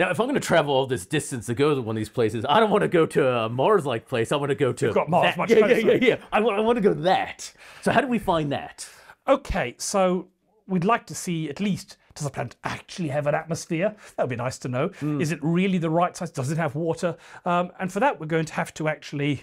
Now, if I'm going to travel all this distance to go to one of these places, I don't want to go to a Mars-like place. I want to go to. got Mars that. much yeah, yeah, closer. yeah, yeah. I want, I want to go to that. So how do we find that? Okay, so we'd like to see at least does the planet actually have an atmosphere? That would be nice to know. Hmm. Is it really the right size? Does it have water? Um, and for that, we're going to have to actually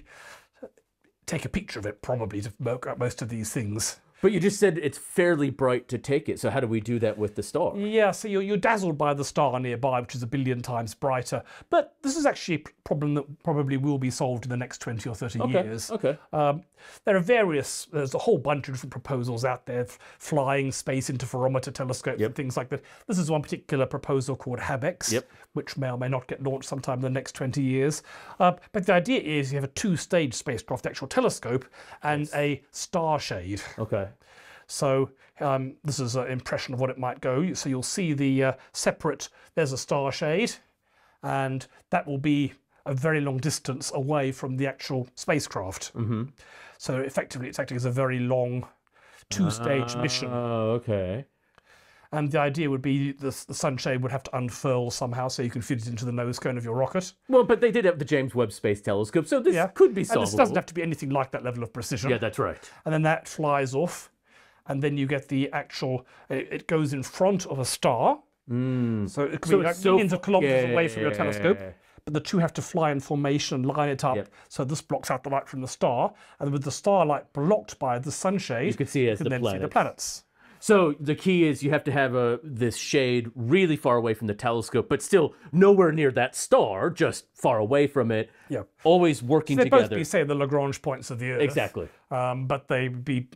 take a picture of it, probably, to work out most of these things. But you just said it's fairly bright to take it. So how do we do that with the star? Yeah, so you're, you're dazzled by the star nearby, which is a billion times brighter. But this is actually a problem that probably will be solved in the next 20 or 30 Okay. years. Okay. Um, there are various, there's a whole bunch of different proposals out there, flying space interferometer telescopes and things like that. This is one particular proposal called HABEX, Yep. which may or may not get launched sometime in the next 20 years. Uh, but the idea is you have a two stage spacecraft, the actual telescope, and a star shade. Okay. So um, this is an impression of what it might go. So you'll see the uh, separate, there's a star shade, and that will be a very long distance away from the actual spacecraft. Mm-hmm. So effectively, it's acting as a very long two-stage mission. Oh, okay. And the idea would be the, the sunshade would have to unfurl somehow so you can fit it into the nose cone of your rocket. Well, but they did have the James Webb Space Telescope, so this Yeah. could be And this doesn't have to be anything like that level of precision. Yeah, that's right. and then that flies off, and then you get the actual. It, goes in front of a star, mm. so it could So be like so millions of kilometers away from your yeah. telescope. But the two have to fly in formation and line it up. Yep. So this blocks out the light from the star, and with the starlight blocked by the sunshade, you can see it as the then see the planets. So the key is you have to have a this shade really far away from the telescope, but still nowhere near that star, just far away from it. Yeah. Always working They'd both be, say, the Lagrange points of the Earth. Exactly. Um, but they'd be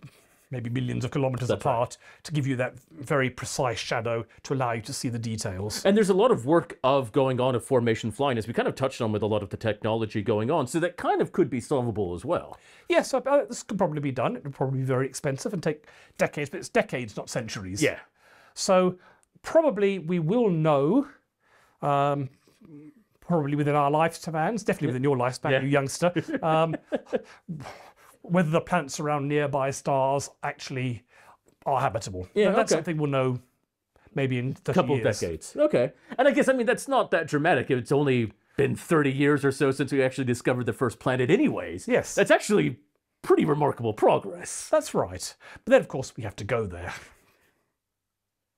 maybe millions of kilometers apart to give you that very precise shadow to allow you to see the details. And there's a lot of work of going on of formation flying, as we kind of touched on with a lot of the technology going on. So that kind of could be solvable as well. Yes, uh, this could probably be done. It would probably be very expensive and take decades, but it's decades, not centuries. Yeah. So probably we will know, um, probably within our lifespans, definitely within your lifespan, Yeah. you youngster, um, whether the planets around nearby stars actually are habitable. Yeah, But that's okay. something we'll know maybe in a couple years. of decades. Okay. And I guess, I mean, that's not that dramatic. It's only been 30 years or so since we actually discovered the first planet, anyways. Yes. That's actually pretty remarkable progress. That's right. But then, of course, we have to go there.